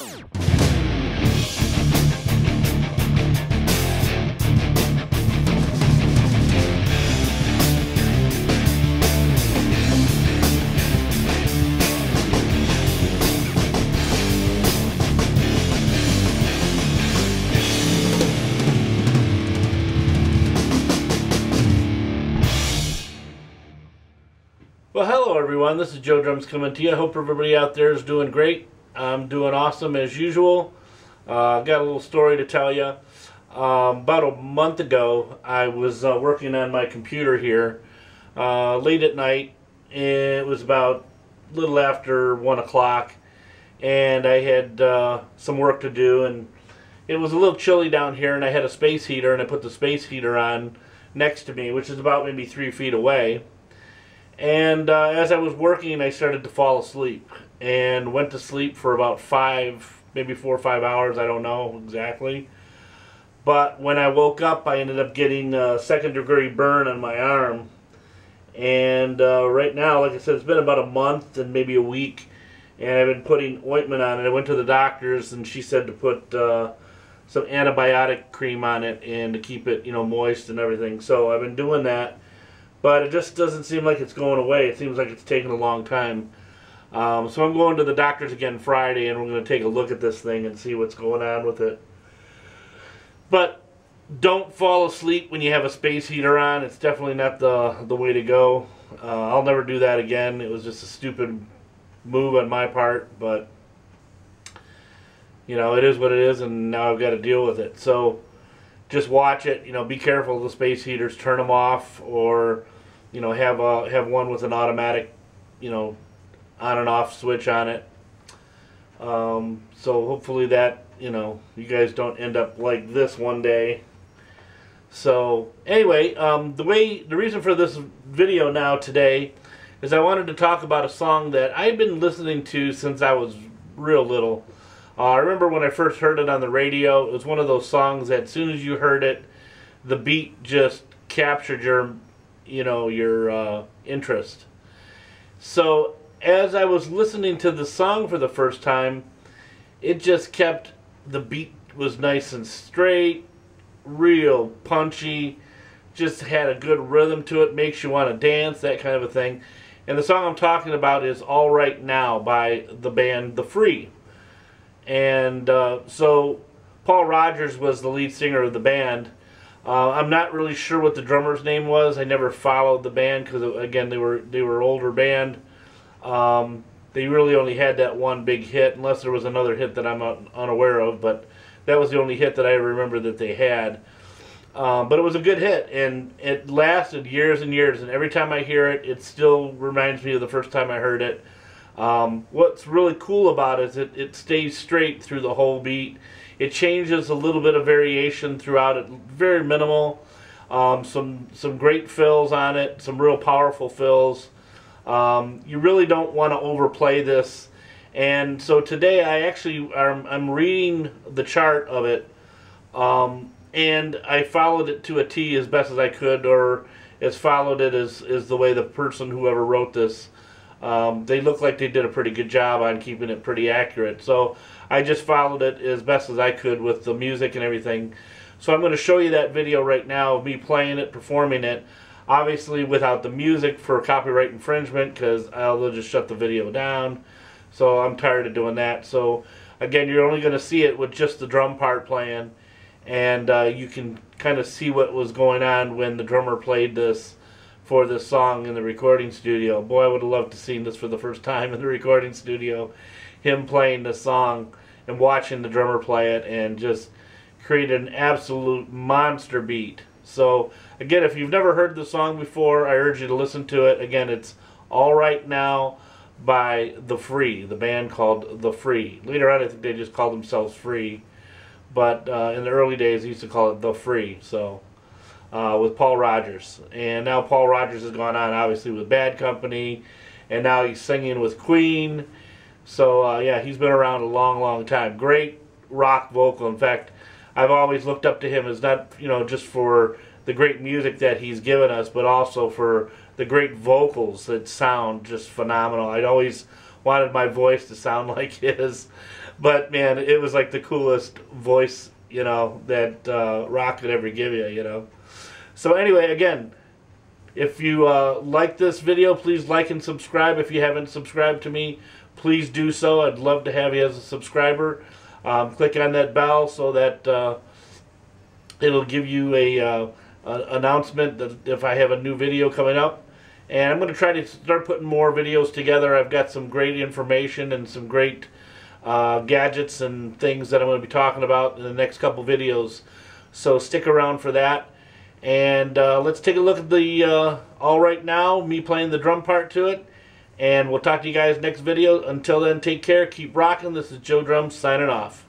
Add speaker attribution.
Speaker 1: Well, hello everyone. This is Joe Drums coming to you. I hope everybody out there is doing great. I'm doing awesome as usual. Uh, got a little story to tell you. Um, about a month ago, I was uh, working on my computer here uh, late at night. It was about a little after one o'clock, and I had uh, some work to do. And it was a little chilly down here, and I had a space heater, and I put the space heater on next to me, which is about maybe three feet away. And uh, as I was working, I started to fall asleep and went to sleep for about five, maybe four or five hours. I don't know exactly. But when I woke up, I ended up getting a second degree burn on my arm. And uh, right now, like I said, it's been about a month and maybe a week. And I've been putting ointment on it. I went to the doctor's and she said to put uh, some antibiotic cream on it and to keep it, you know, moist and everything. So I've been doing that but it just doesn't seem like it's going away. It seems like it's taking a long time. Um, so I'm going to the doctor's again Friday, and we're going to take a look at this thing and see what's going on with it. But don't fall asleep when you have a space heater on. It's definitely not the the way to go. Uh, I'll never do that again. It was just a stupid move on my part, but you know it is what it is, and now I've got to deal with it. So just watch it. You know, be careful of the space heaters. Turn them off, or you know, have a have one with an automatic, you know, on and off switch on it. Um, so hopefully that you know you guys don't end up like this one day. So anyway, um, the way the reason for this video now today is I wanted to talk about a song that I've been listening to since I was real little. Uh, I remember when I first heard it on the radio, it was one of those songs that as soon as you heard it, the beat just captured your, you know, your uh, interest. So as I was listening to the song for the first time, it just kept, the beat was nice and straight, real punchy, just had a good rhythm to it, makes you want to dance, that kind of a thing. And the song I'm talking about is All Right Now by the band The Free. And uh, so Paul Rodgers was the lead singer of the band. Uh, I'm not really sure what the drummer's name was. I never followed the band because again they were they were older band. Um, they really only had that one big hit, unless there was another hit that I'm unaware of. But that was the only hit that I remember that they had. Um, but it was a good hit, and it lasted years and years. And every time I hear it, it still reminds me of the first time I heard it. Um, what's really cool about it is it, it stays straight through the whole beat. It changes a little bit of variation throughout it, very minimal. Um, some some great fills on it, some real powerful fills. Um, you really don't want to overplay this. And so today I actually am, I'm reading the chart of it, um, and I followed it to a T as best as I could, or as followed it as, as the way the person whoever wrote this um, they look like they did a pretty good job on keeping it pretty accurate. So I just followed it as best as I could with the music and everything. So I'm going to show you that video right now of me playing it, performing it. Obviously without the music for copyright infringement because they'll just shut the video down. So I'm tired of doing that. So again, you're only going to see it with just the drum part playing. And uh, you can kind of see what was going on when the drummer played this for this song in the recording studio. Boy, I would have loved to seen this for the first time in the recording studio. Him playing the song and watching the drummer play it and just create an absolute monster beat. So again, if you've never heard the song before, I urge you to listen to it. Again, it's All Right Now by The Free, the band called The Free. Later on, I think they just called themselves Free. But uh, in the early days, they used to call it The Free. So uh, with Paul Rodgers. And now Paul Rodgers has gone on, obviously, with Bad Company, and now he's singing with Queen. So, uh, yeah, he's been around a long, long time. Great rock vocal. In fact, I've always looked up to him as not, you know, just for the great music that he's given us, but also for the great vocals that sound just phenomenal. I'd always wanted my voice to sound like his. But man, it was like the coolest voice, you know, that uh, rock could ever give you, you know. So anyway, again, if you uh, like this video, please like and subscribe. If you haven't subscribed to me, please do so. I'd love to have you as a subscriber. Um, click on that bell so that uh, it'll give you a, uh, announcement that if I have a new video coming up. And I'm going to try to start putting more videos together. I've got some great information and some great uh, gadgets and things that I'm going to be talking about in the next couple videos. So stick around for that. And uh, let's take a look at the uh, All Right Now, me playing the drum part to it. And we'll talk to you guys next video. Until then, take care, keep rocking. This is Joe Drum signing off.